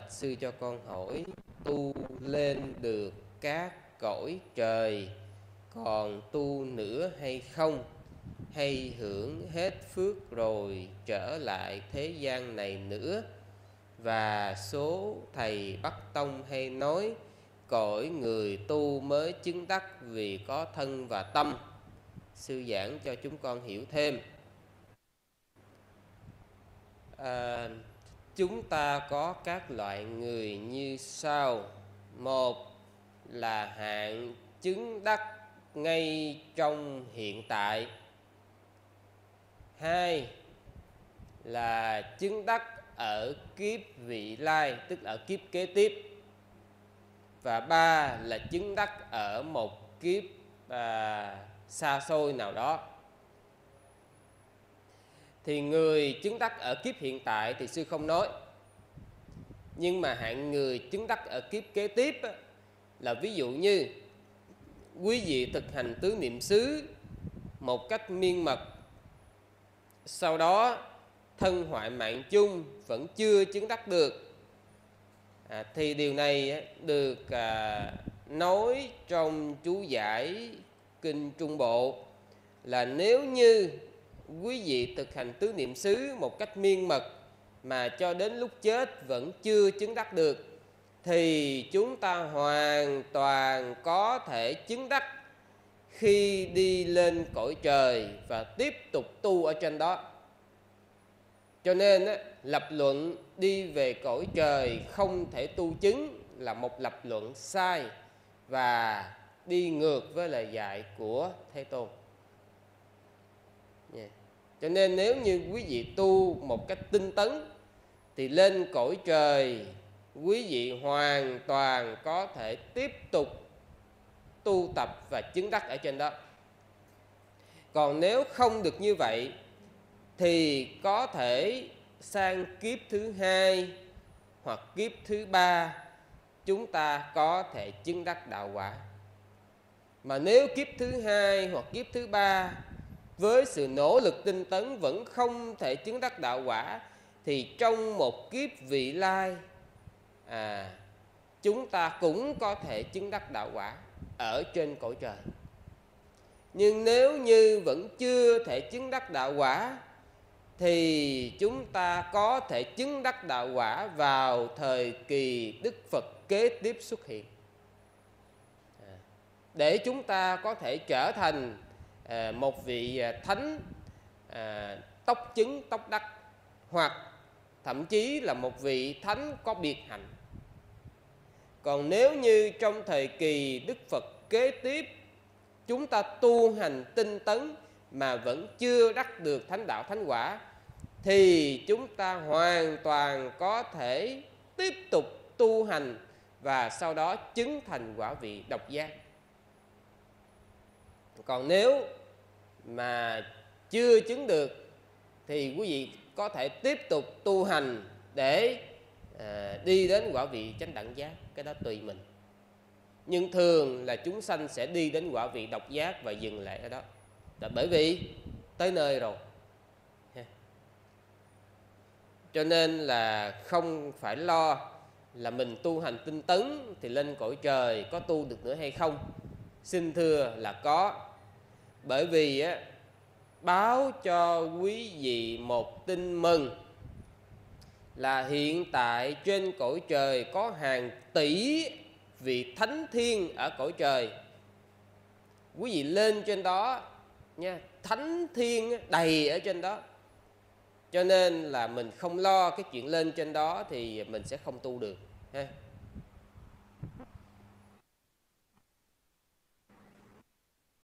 bạch sư cho con hỏi tu lên được các cõi trời còn tu nữa hay không? Hay hưởng hết phước rồi trở lại thế gian này nữa? Và số thầy Bắc Tông hay nói cõi người tu mới chứng đắc vì có thân và tâm. Sư giảng cho chúng con hiểu thêm. À, chúng ta có các loại người như sau. Một là hạng chứng đắc ngay trong hiện tại. Hai là chứng đắc ở kiếp vị lai tức ở kiếp kế tiếp. Và ba là chứng đắc ở một kiếp à, xa xôi nào đó thì người chứng đắc ở kiếp hiện tại thì sư không nói. Nhưng mà hạng người chứng đắc ở kiếp kế tiếp là ví dụ như quý vị thực hành tứ niệm xứ một cách miên mật sau đó thân hoại mạng chung vẫn chưa chứng đắc được à, thì điều này được à, nói trong chú giải kinh trung bộ là nếu như quý vị thực hành tứ niệm xứ một cách miên mật mà cho đến lúc chết vẫn chưa chứng đắc được, thì chúng ta hoàn toàn có thể chứng đắc khi đi lên cõi trời và tiếp tục tu ở trên đó. Cho nên lập luận đi về cõi trời không thể tu chứng là một lập luận sai và đi ngược với lời dạy của thế tôn yeah. cho nên nếu như quý vị tu một cách tinh tấn, thì lên cõi trời, quý vị hoàn toàn có thể tiếp tục tu tập và chứng đắc ở trên đó còn nếu không được như vậy, thì có thể sang kiếp thứ hai hoặc kiếp thứ ba, chúng ta có thể chứng đắc đạo quả mà nếu kiếp thứ hai hoặc kiếp thứ ba với sự nỗ lực tinh tấn vẫn không thể chứng đắc đạo quả thì trong một kiếp vị lai à, chúng ta cũng có thể chứng đắc đạo quả ở trên cõi trời. Nhưng nếu như vẫn chưa thể chứng đắc đạo quả thì chúng ta có thể chứng đắc đạo quả vào thời kỳ Đức Phật kế tiếp xuất hiện. À, để chúng ta có thể trở thành à, một vị ờ, thánh à, tóc chứng tóc đắc hoặc thậm chí là một vị thánh có biệt hạnh. Còn nếu như trong thời kỳ Đức Phật kế tiếp chúng ta tu hành tinh tấn mà vẫn chưa đắc được thánh đạo thánh quả thì chúng ta hoàn toàn có thể tiếp tục tu hành và sau đó chứng thành quả vị độc giác còn nếu mà chưa chứng được thì quý vị có thể tiếp tục tu hành để à, đi đến quả vị chánh đẳng giác cái đó tùy mình. Nhưng thường là chúng sanh sẽ đi đến quả vị độc giác và dừng lại ở đó. Là bởi vì tới nơi rồi. Cho nên là không phải lo là mình tu hành tinh tấn thì lên cõi trời có tu được nữa hay không. Xin thưa là có bởi vì á, báo cho quý vị một tin mừng là hiện tại trên cõi trời có hàng tỷ vị thánh thiên ở cõi trời. Quý vị lên trên đó nha thánh thiên đầy ở trên đó. Cho nên là mình không lo cái chuyện lên trên đó thì mình sẽ không tu được ha.